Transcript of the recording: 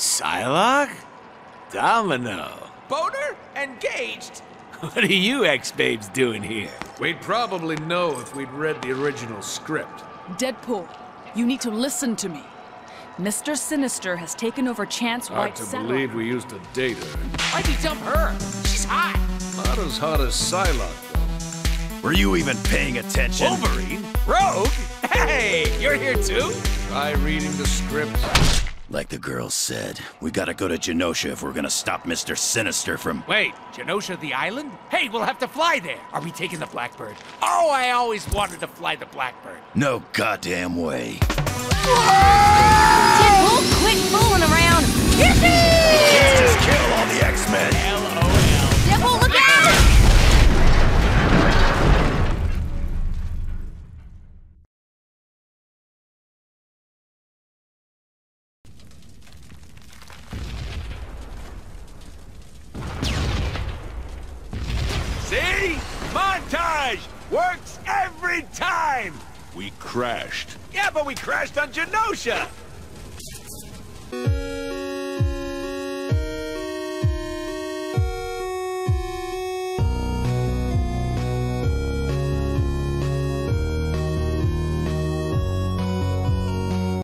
Psylocke? Domino. Boner? Engaged? What are you ex-babes doing here? We'd probably know if we'd read the original script. Deadpool, you need to listen to me. Mr. Sinister has taken over Chance Hard White to Settlement. believe we used to date her. Why'd you dump her? She's hot. Not as hot as Psylocke, though. Were you even paying attention? Wolverine? Rogue? Hey, you're here too? Try reading the script. Like the girl said, we gotta go to Genosha if we're gonna stop Mr. Sinister from. Wait, Genosha the island? Hey, we'll have to fly there. Are we taking the Blackbird? Oh, I always wanted to fly the Blackbird. No goddamn way. See? Montage! Works every time! We crashed. Yeah, but we crashed on Genosha!